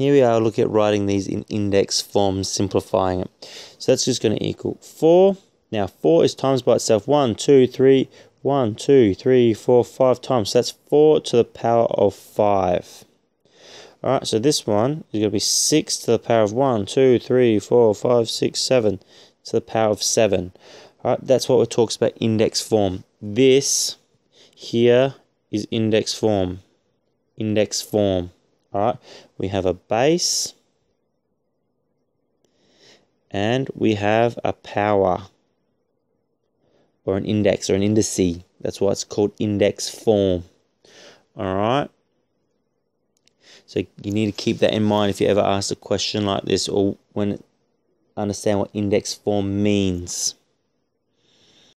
here we are, look at writing these in index form, simplifying it. So that's just going to equal 4. Now 4 is times by itself 1, 2, 3, 1, 2, 3, 4, 5 times. So that's 4 to the power of 5. Alright, so this one is going to be 6 to the power of 1, 2, 3, 4, 5, 6, 7 to the power of 7. Alright, that's what it talks about index form. This here is index form. Index form. Alright, we have a base and we have a power or an index or an indice. That's why it's called index form. Alright. So you need to keep that in mind if you ever ask a question like this or when understand what index form means.